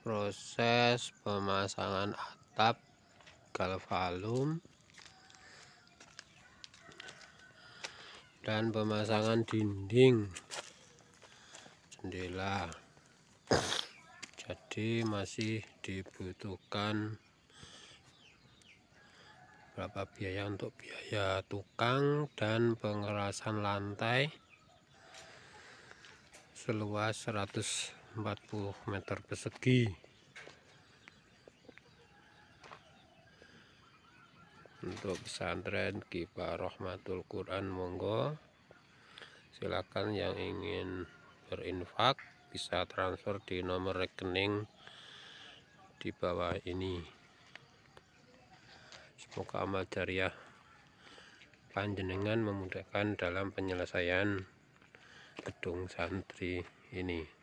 proses pemasangan atap galvalum dan pemasangan dinding. Jendela. Jadi masih dibutuhkan berapa biaya untuk biaya tukang dan pengerasan lantai? Seluas 100 40 meter persegi. Untuk pesantren Kipa Rahmatul Quran monggo. Silakan yang ingin berinfak bisa transfer di nomor rekening di bawah ini. Semoga amal jariah panjenengan memudahkan dalam penyelesaian gedung santri ini